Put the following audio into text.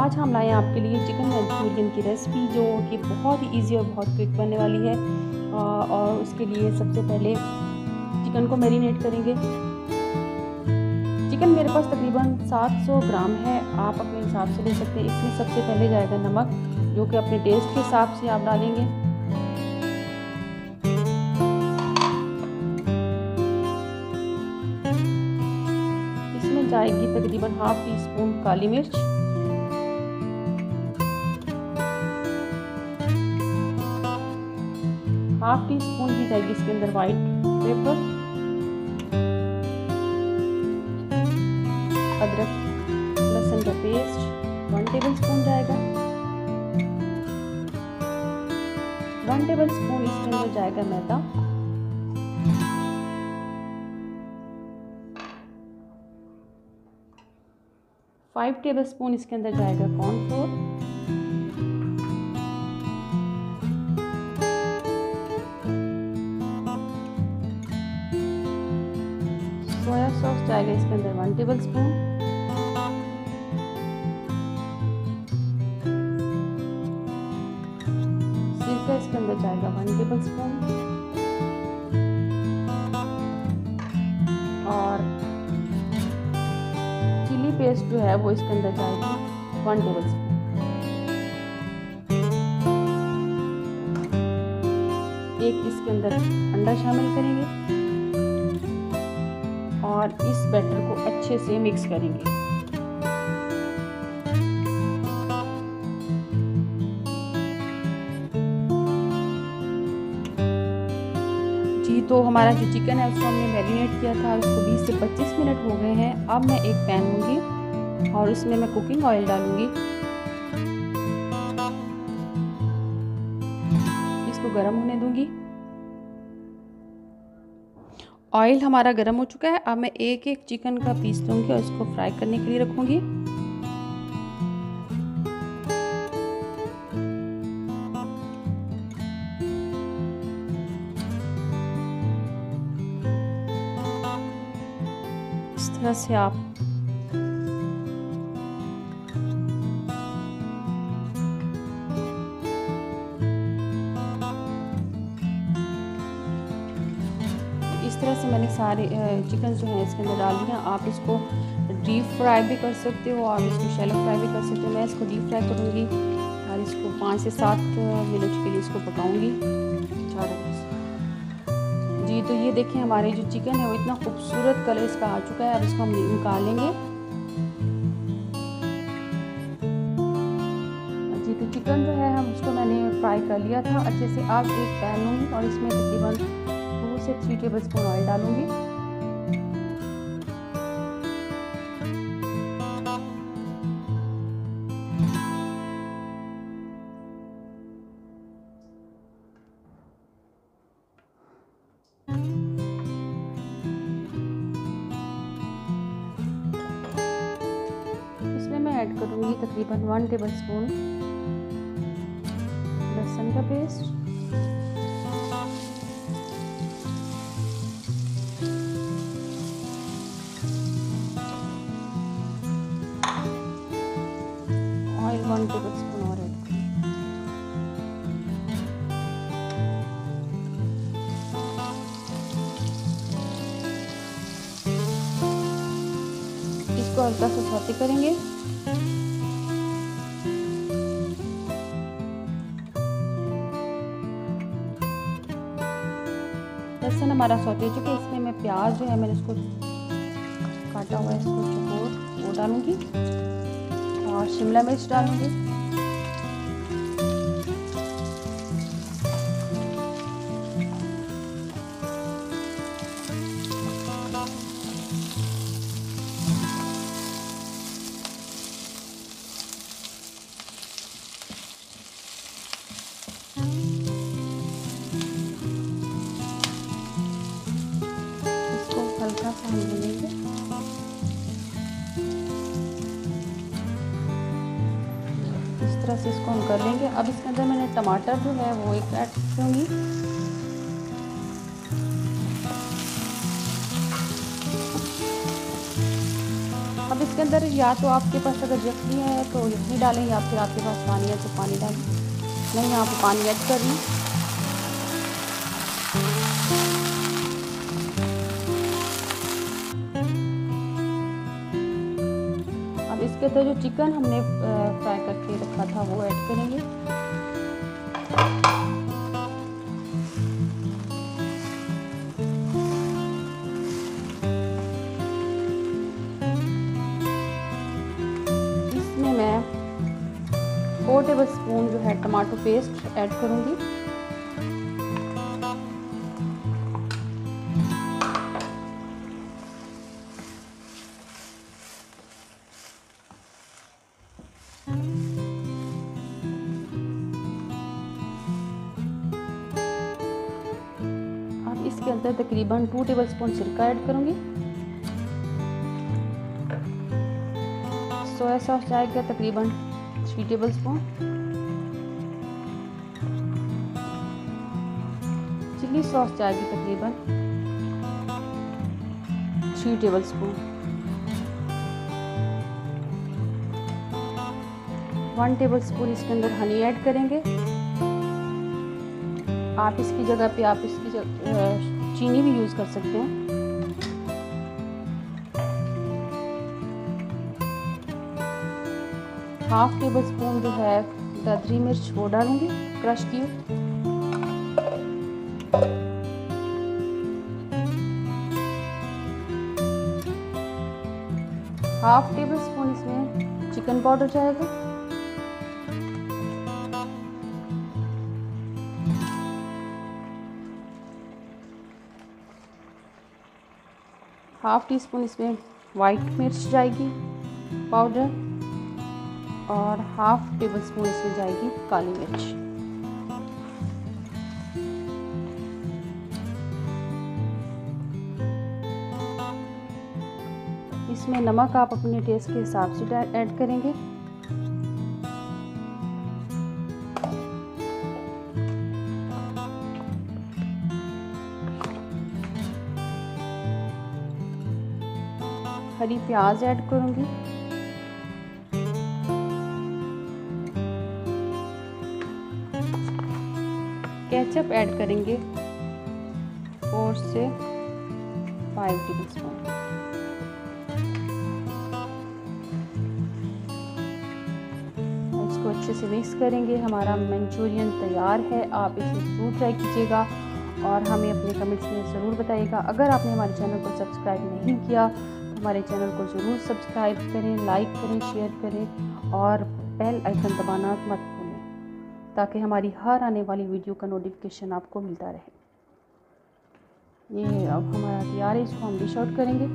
आज हम लाए हैं आपके लिए चिकन मंचूरियन की रेसिपी, जो कि बहुत ही ईजी और बहुत क्विक बनने वाली है। और उसके लिए सबसे पहले चिकन को मैरिनेट करेंगे। चिकन मेरे पास तकरीबन 700 ग्राम है। आप अपने हिसाब से ले सकते हैं। इसमें सबसे पहले जाएगा नमक, जो कि अपने टेस्ट के हिसाब से आप डालेंगे। इसमें जाएगी तकरीबन हाफ़ टी स्पून काली मिर्च। हाफ़ टी स्पून की जाएगी इसके अंदर वाइट पेपर अदरक, लहसुन का पेस्ट वन टेबल स्पून जाएगा। वन टेबल स्पून इसके अंदर जाएगा मैदा। फाइव टेबल स्पून इसके अंदर जाएगा कॉर्नफ्लोर सोया सॉस जाएगा इसके अंदर वन टेबल स्पून सिरका इसके अंदर जाएगा वन टेबल स्पून और चिली पेस्ट जो है, वो इसके अंदर जाएगा वन टेबल स्पून एक इसके अंदर अंडा शामिल करेंगे। और इस बैटर को अच्छे से मिक्स करेंगे। जी तो हमारा जो चिकन है, उसको हमने मैरिनेट किया था, उसको 20 से 25 मिनट हो गए हैं। अब मैं एक पैन लूँगी और उसमें मैं कुकिंग ऑयल डालूँगी। इसको गर्म होने दूँगी। ऑयल हमारा गर्म हो चुका है। अब मैं एक एक चिकन का पीस लूँगी और इसको फ्राई करने के लिए रखूँगी। इस तरह से आप तरह से मैंने सारे चिकन जो है इसके अंदर डाल दिया आप इसको डीप फ्राई भी कर सकते हो और इसको शैलो फ्राई भी कर सकते हो। मैं इसको डीप फ्राई करूँगी और इसको पाँच से सात मिनट के लिए इसको पकाऊँगी। जी तो ये देखें हमारे जो चिकन है वो इतना खूबसूरत कलर इसका आ चुका है। अब इसको हम निकालेंगे। जी तो चिकन जो है हम उसको मैंने फ्राई कर लिया था। अच्छे से आप एक पैन लूँगी और इसमें तकरीबन से थ्री टेबल स्पून ऑयल डालूँगी। इसमें मैं ऐड करूँगी तकरीबन वन टेबल स्पून लहसुन का पेस्ट इसको हल्का सा सौते करेंगे। लहसुन हमारा सौते चुके इसमें मैं प्याज जो है, मैंने इसको काटा हुआ है, इसको चुकोर वो डालूँगी। और शिमला मिर्च डालूँगी। हल्का सा हम भूनेंगे तरह से इसको हम कर लेंगे। अब इसके अंदर मैंने टमाटर जो है वो एक ऐड करूँगी। अब इसके अंदर या तो आपके पास अगर यखनी है तो यखनी डालें या फिर आपके पास पानी है तो पानी डालें। मैं यहाँ पर पानी ऐड कर इसके अंदर जो चिकन हमने फ्राई करके रखा था, वो ऐड करेंगे। इसमें मैं फोर टेबल स्पून जो है टमाटो पेस्ट ऐड करूँगी। इसके अंदर तकरीबन टू टेबल स्पून सिरका ऐड करूँगी। सोया सॉस जाएगा तकरीबन three tablespoon chilli sauce जाएगी तकरीबन three tablespoon one tablespoon इसके अंदर हनी ऐड करेंगे। आप इसकी जगह पे आप इसकी जगह चीनी भी यूज़ कर सकते हैं। हाफ़ टेबल स्पून जो है ददरी मिर्च वो डालूँगी क्रश की हाफ़ टेबल स्पून इसमें चिकन पाउडर जाएगा। हाफ़ टी स्पून इसमें वाइट मिर्च जाएगी, पाउडर, और हाफ़ टेबल स्पून इसमें जाएगी काली मिर्च। इसमें नमक आप अपने टेस्ट के हिसाब से ऐड करेंगे। हरी प्याज ऐड करूँगी। केचप ऐड करेंगे फोर से फाइव टेबल स्पून इसको अच्छे से मिक्स करेंगे। हमारा मंचूरियन तैयार है। आप इसे ज़रूर ट्राई कीजिएगा और हमें अपने कमेंट्स में ज़रूर बताइएगा। अगर आपने हमारे चैनल को सब्सक्राइब नहीं किया हमारे चैनल को ज़रूर सब्सक्राइब करें लाइक करें शेयर करें और बेल आइकन दबाना मत भूलें, ताकि हमारी हर आने वाली वीडियो का नोटिफिकेशन आपको मिलता रहे। ये अब हमारा तैयार है इसको हम डिश आउट करेंगे।